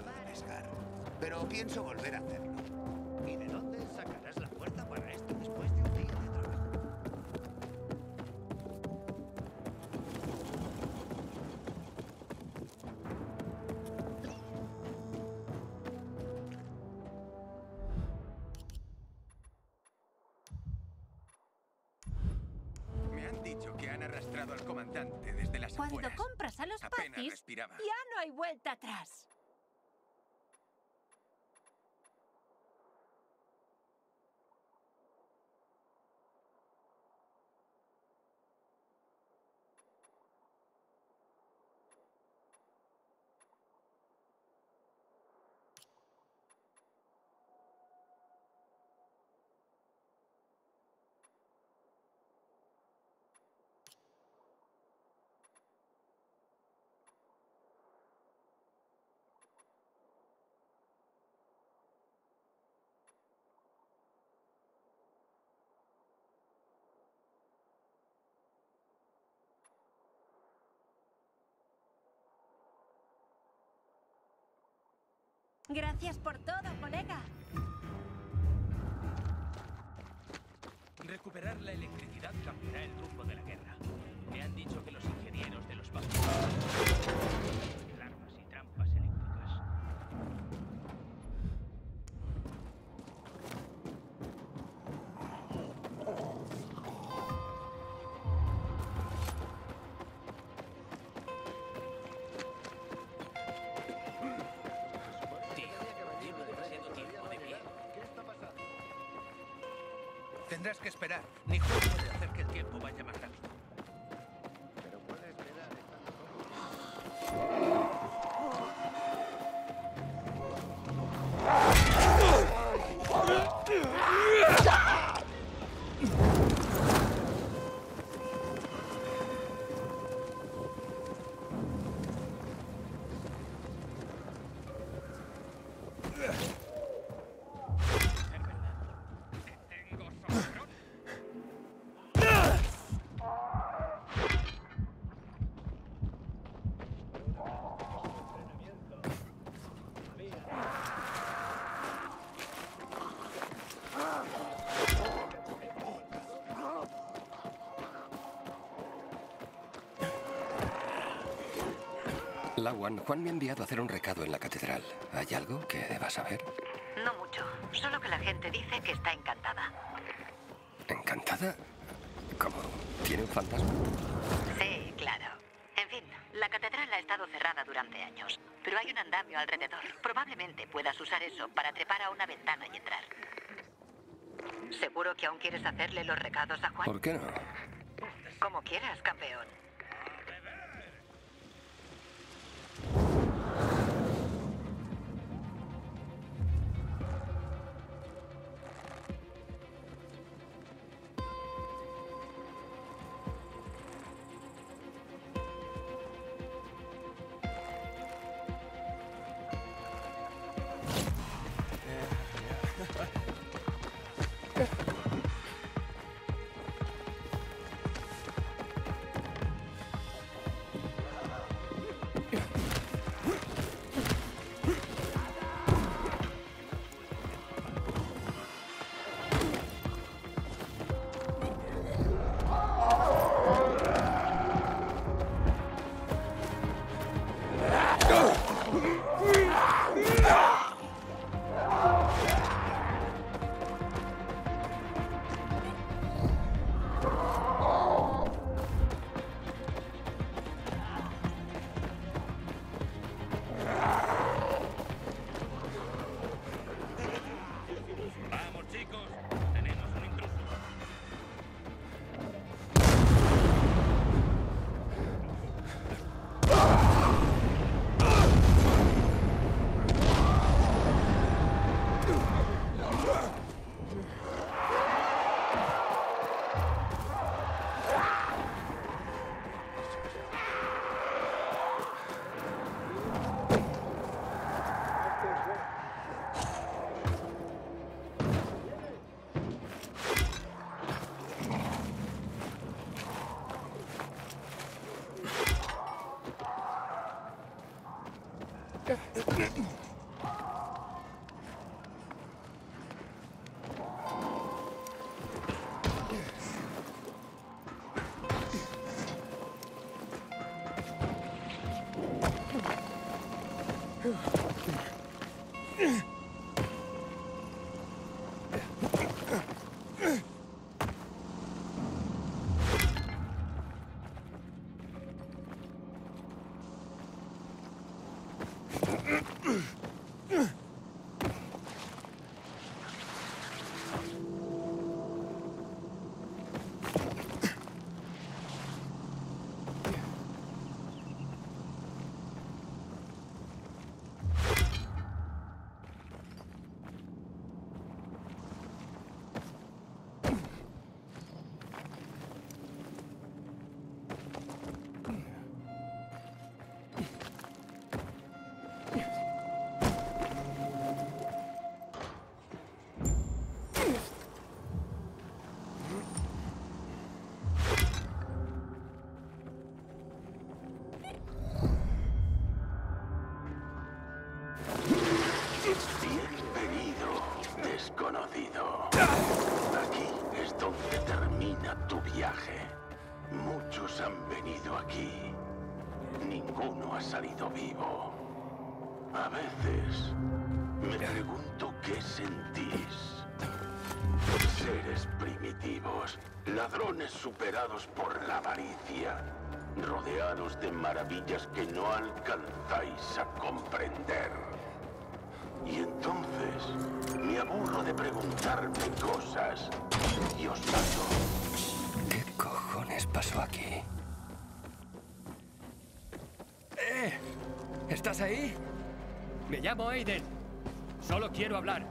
dejado de pescar, pero pienso volver a hacerlo. ¿Y de dónde sacarás la fuerza para esto después de un día de trabajo? Me han dicho que han arrastrado al comandante desde las Cuando afueras. compras a los Apenas pacis, respiraba. ya no hay vuelta atrás. Gracias por todo, colega. Recuperar la electricidad cambiará el rumbo de la guerra. Me han dicho que los ingenieros de los bancos Tendrás que esperar. Ni Hulk puede hacer que el tiempo vaya más rápido. Lawan, Juan me ha enviado a hacer un recado en la catedral. ¿Hay algo que deba saber? No mucho, solo que la gente dice que está encantada. ¿Encantada? ¿Cómo? ¿Tiene un fantasma? Sí, claro. En fin, la catedral ha estado cerrada durante años, pero hay un andamio alrededor. Probablemente puedas usar eso para trepar a una ventana y entrar. ¿Seguro que aún quieres hacerle los recados a Juan? ¿Por qué no? Como quieras, campeón. Han venido aquí. Ninguno ha salido vivo. A veces me pregunto qué sentís. Seres primitivos, ladrones superados por la avaricia, rodeados de maravillas que no alcanzáis a comprender. Y entonces me aburro de preguntarme cosas y os mato. ¿Qué cojones pasó aquí? Ahí? Me llamo Aiden. Solo quiero hablar.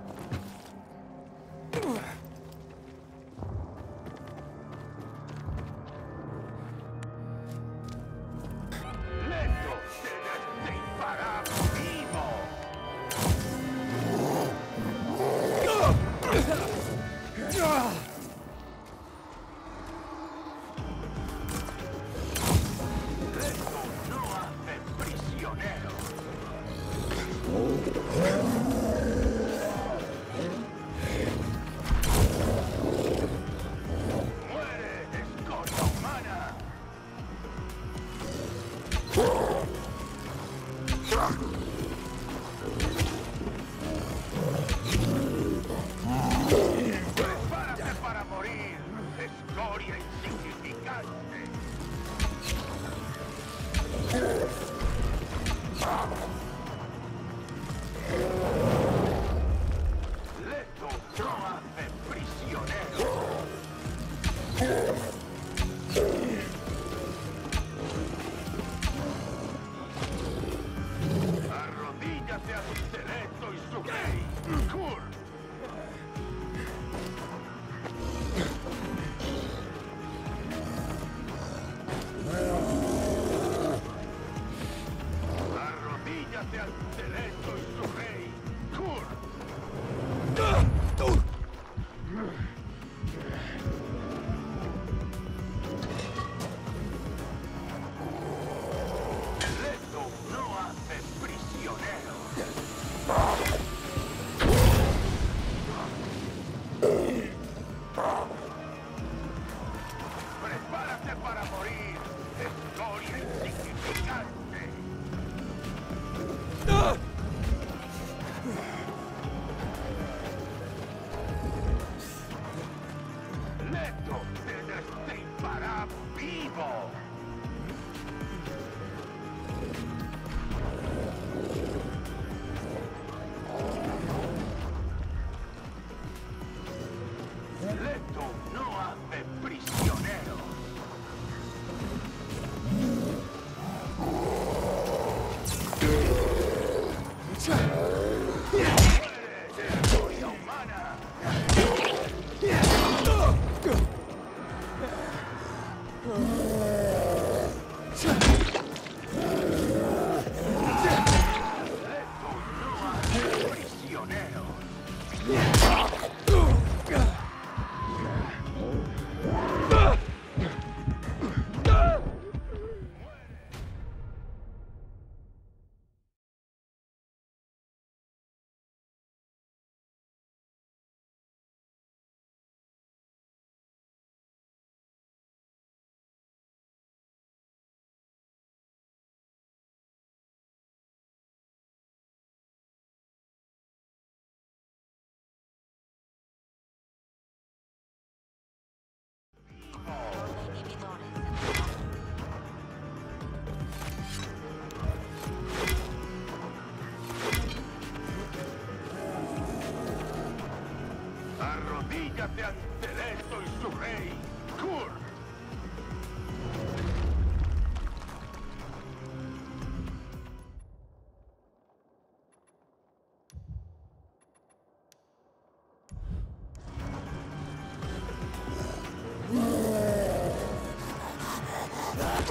cambiar intelecto y su rey,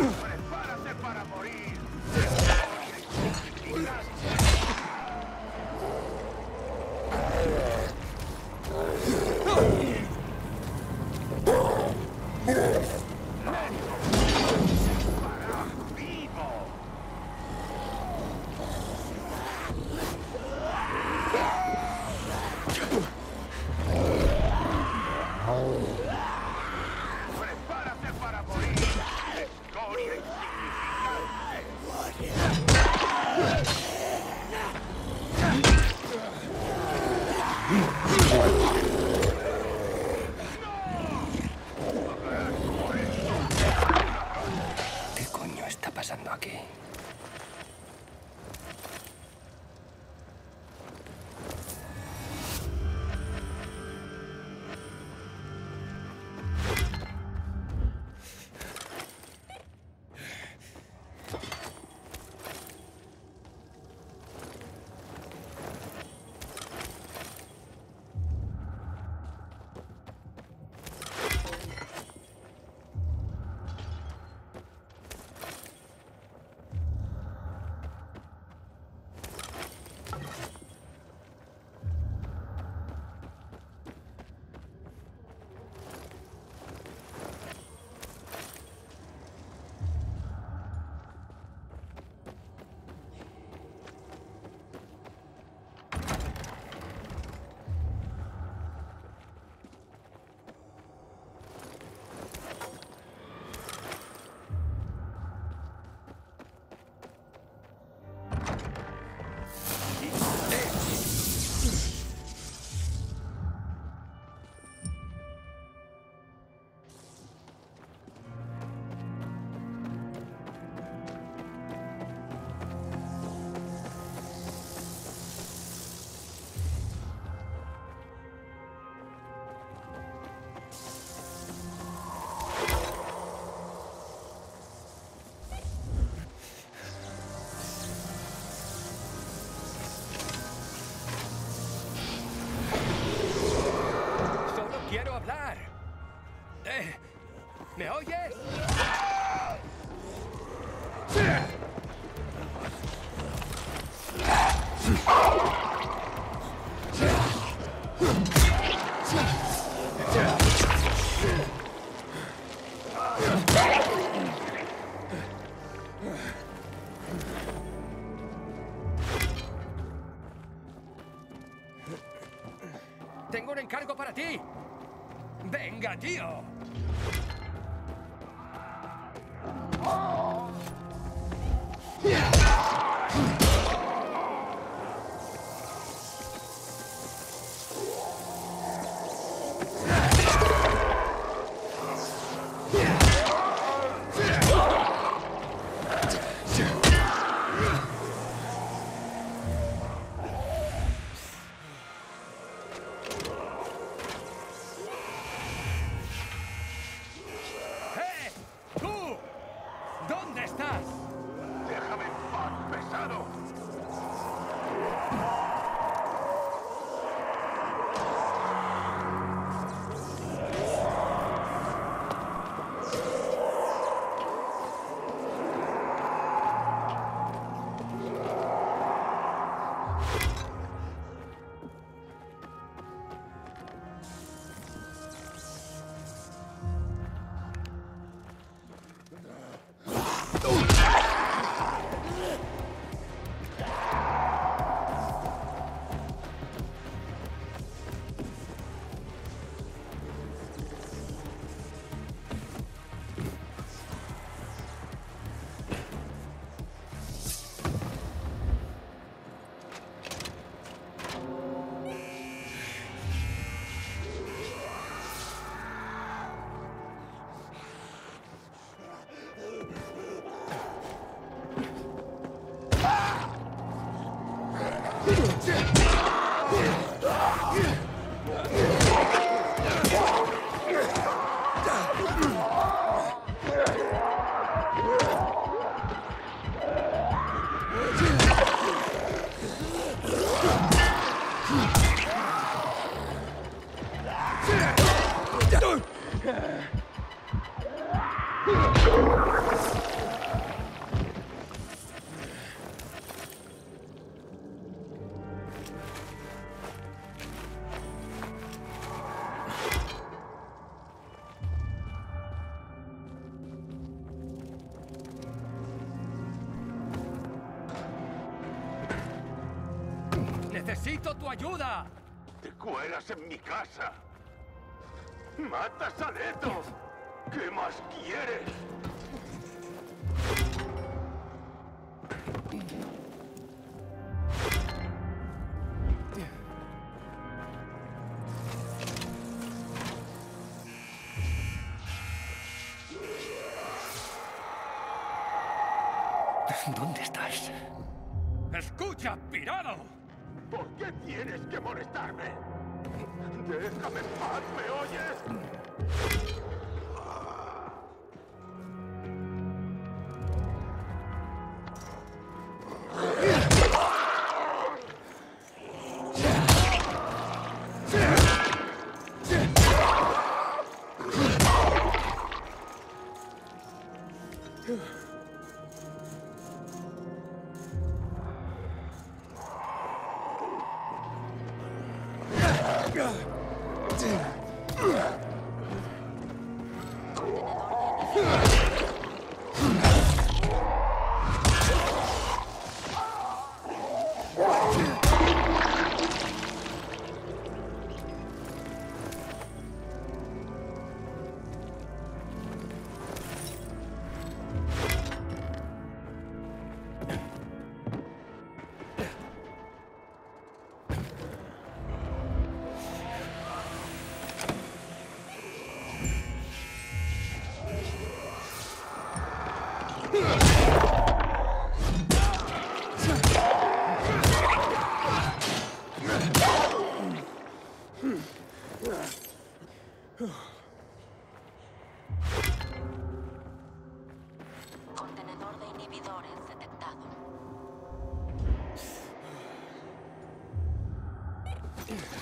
Ugh. cargo para ti. Venga, tío. ¡Necesito tu ayuda! Te cuelas en mi casa. ¡Matas a Leto! ¿Qué más quieres? God damn. Yeah.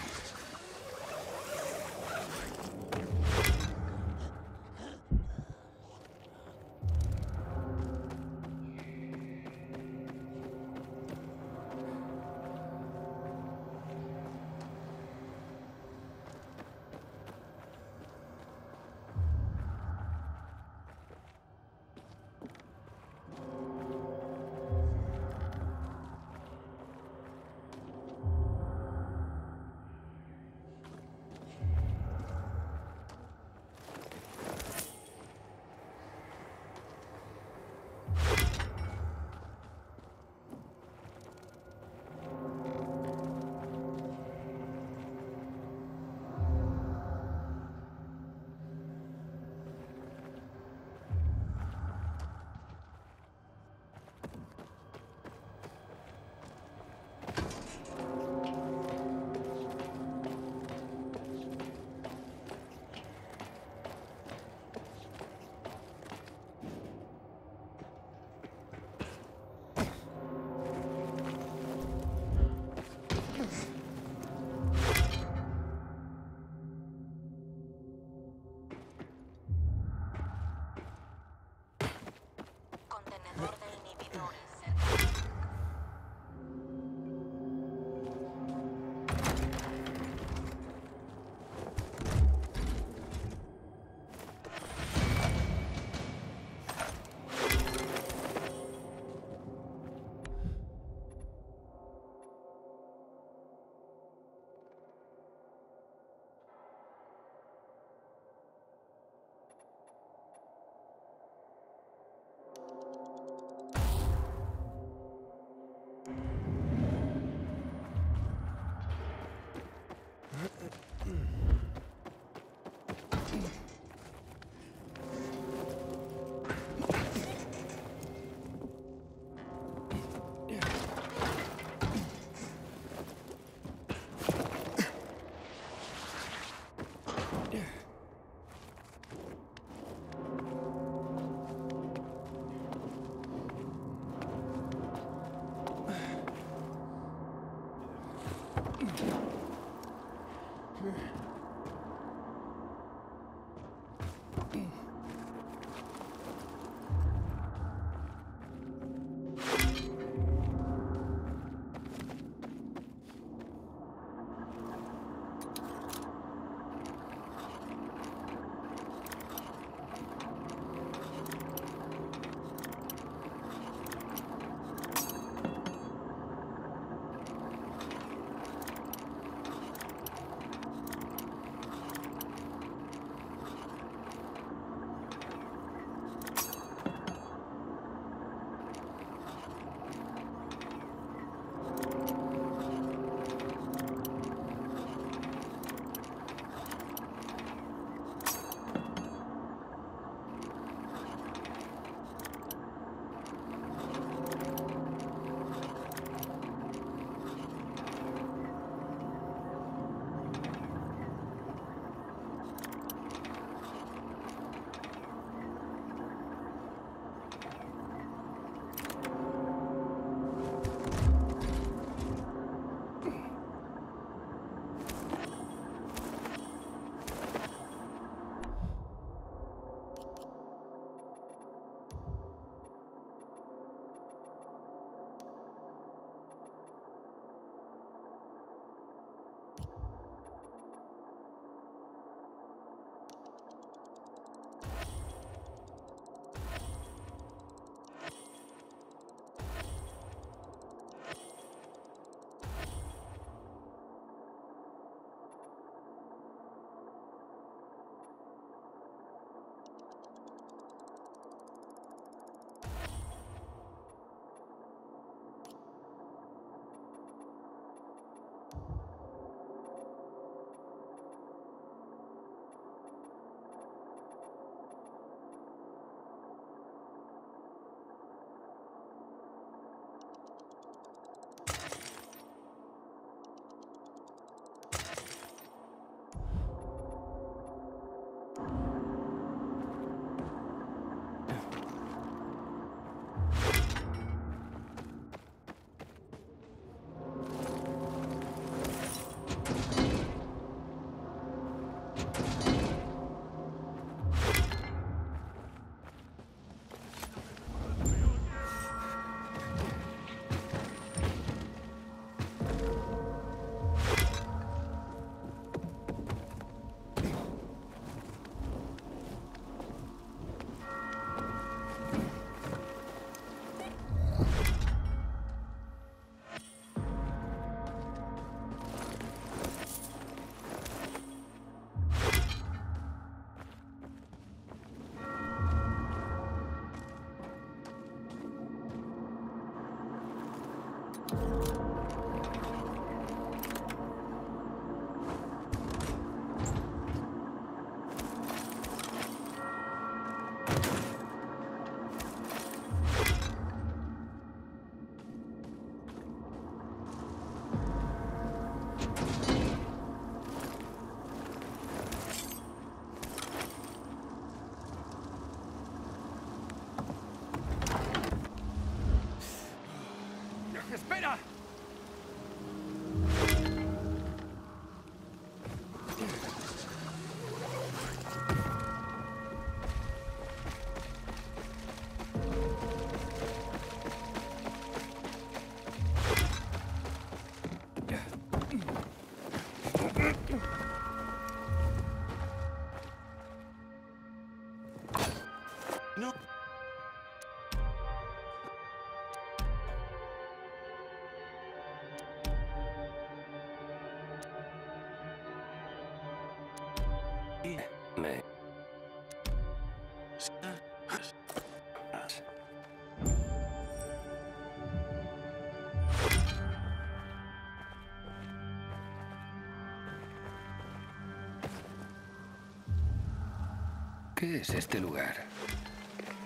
¿Qué es este lugar?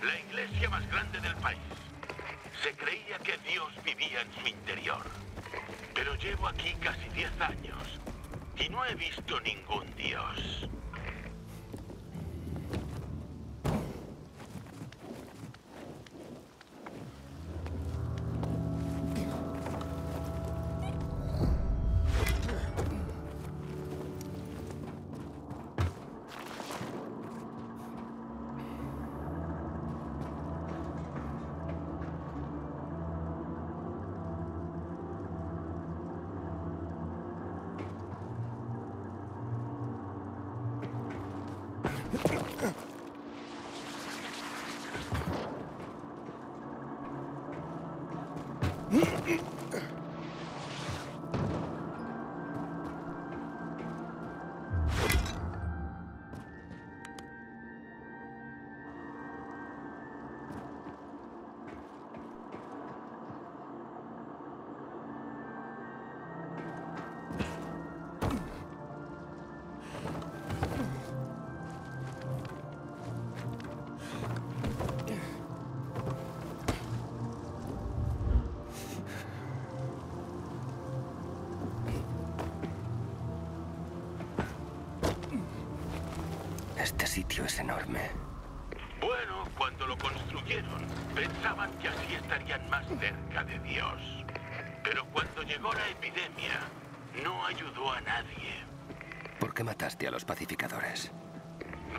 La iglesia más grande del país. Se creía que Dios vivía en su interior. Pero llevo aquí casi 10 años y no he visto ningún Dios. Este sitio es enorme. Bueno, cuando lo construyeron, pensaban que así estarían más cerca de Dios. Pero cuando llegó la epidemia, no ayudó a nadie. ¿Por qué mataste a los pacificadores?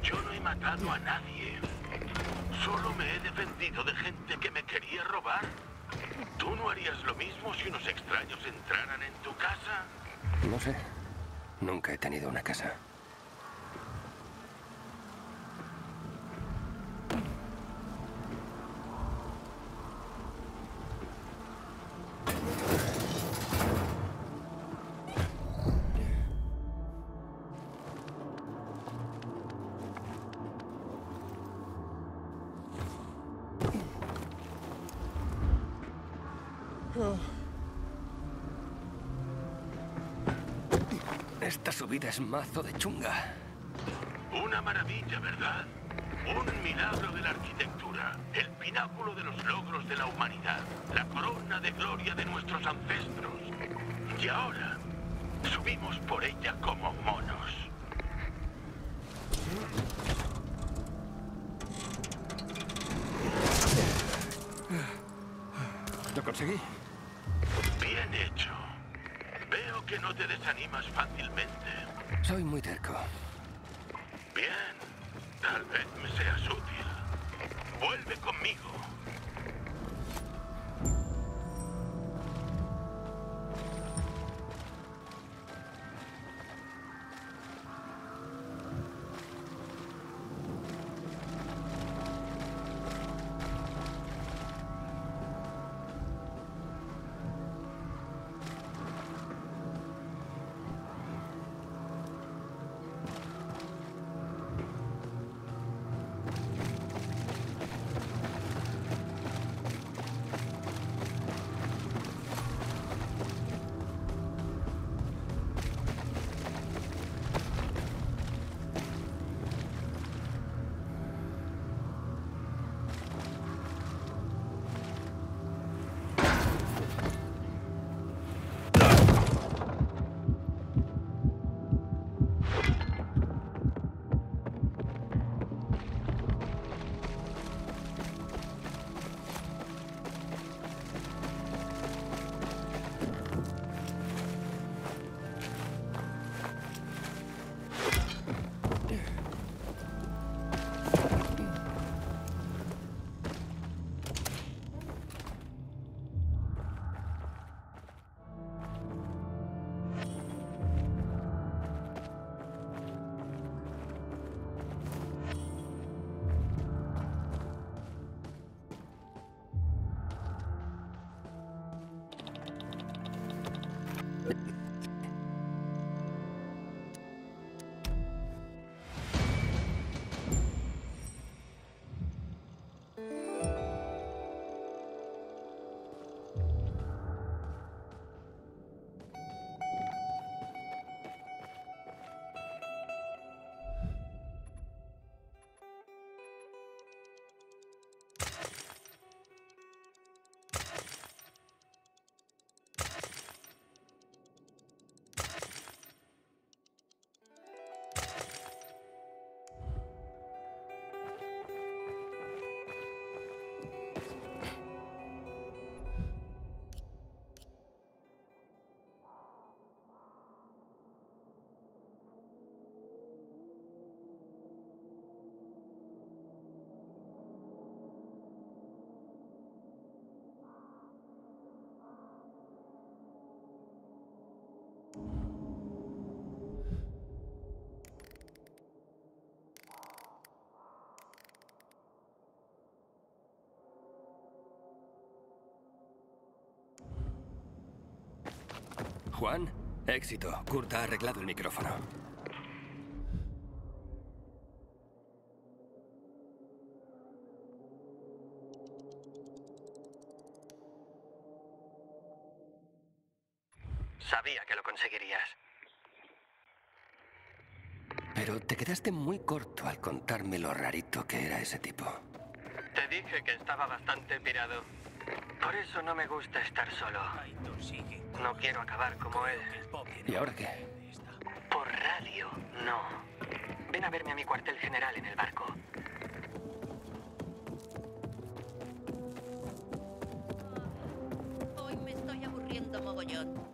Yo no he matado a nadie. Solo me he defendido de gente que me quería robar. ¿Tú no harías lo mismo si unos extraños entraran en tu casa? No sé. Nunca he tenido una casa. Esta subida es mazo de chunga. Una maravilla, ¿verdad? Un milagro de la arquitectura, el pináculo de los logros de la humanidad, la corona de gloria de nuestros ancestros. Y ahora subimos por ella como monos. Lo conseguí. Soy muy Juan, éxito. Kurt ha arreglado el micrófono. Sabía que lo conseguirías. Pero te quedaste muy corto al contarme lo rarito que era ese tipo. Te dije que estaba bastante pirado. Por eso no me gusta estar solo. No quiero acabar como él. ¿Y ahora qué? Por radio, no. Ven a verme a mi cuartel general en el barco. Hoy me estoy aburriendo mogollón.